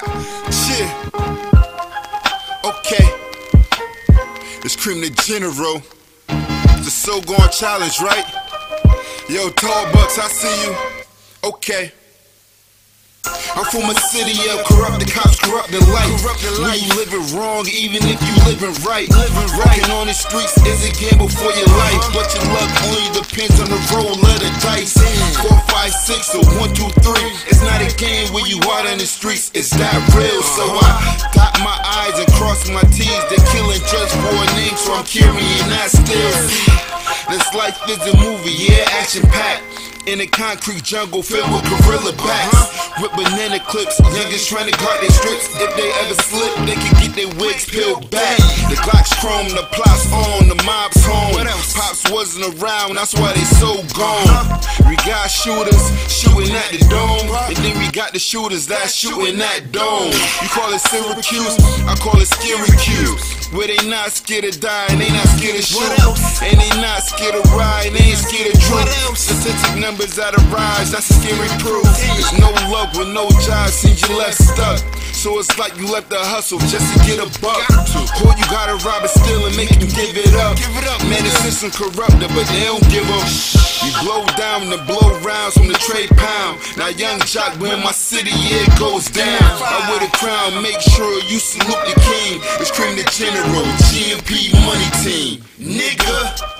Shit. Okay. It's Cream Da General. a So Gone Challenge, right? Yo, Tall Bucks, I see you. Okay. I'm from a city of corrupt, the cops corrupt the life. Corrupt the life. You living wrong, even if you living right. Living right. Walking on the streets is a gamble for your life. But your luck only depends on the roll of the dice. Four five, six, or one, two, three. It's not a game where you out in the streets. It's that real. So I dot my eyes and cross my T's. They're killing just for a name, so I'm carrying that still. This life is a movie, yeah, action packed. In a concrete jungle filled with gorilla backs. With banana clips, youngest trying to guard their strips. If they ever slip, they can get their wigs peeled back. The Glock's chrome, the plots on, the mob's home. Wasn't around, that's why they so gone. We got shooters shooting at the dome. And then we got the shooters that shooting at dome. You call it Syracuse, I call it Syracuse. Where they not scared to die and they not scared to shoot. And they not scared to ride, and they ain't scared to. Statistic numbers out of rise, that's a scary proof. There's no luck with no job, since you left stuck. So it's like you left the hustle just to get a buck. Or you gotta rob and steal and make them give it up. Man, the system corrupted, but they don't give up. You blow down the blow rounds from the trade pound. Now young jock when my city, yeah, it goes down. I wear the crown, make sure you salute the king. It's Cream Da General, GMP money team. Nigga.